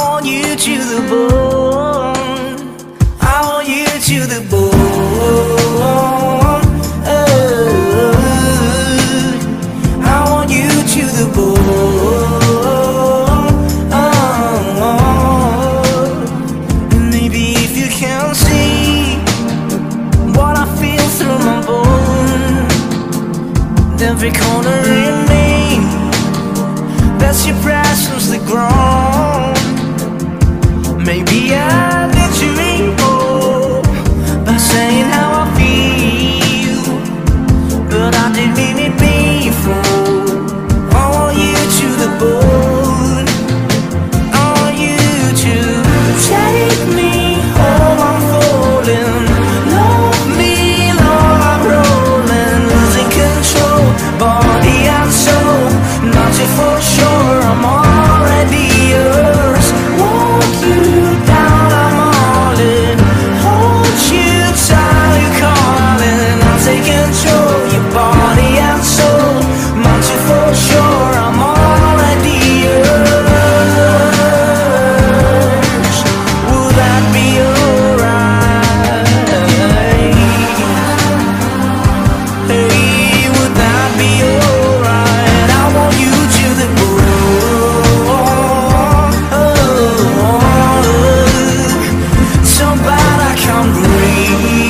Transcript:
want you to the bone. I want you to the bone. Oh, I want you to the bone. And maybe if you can see what I feel through my bones, every corner in hungry.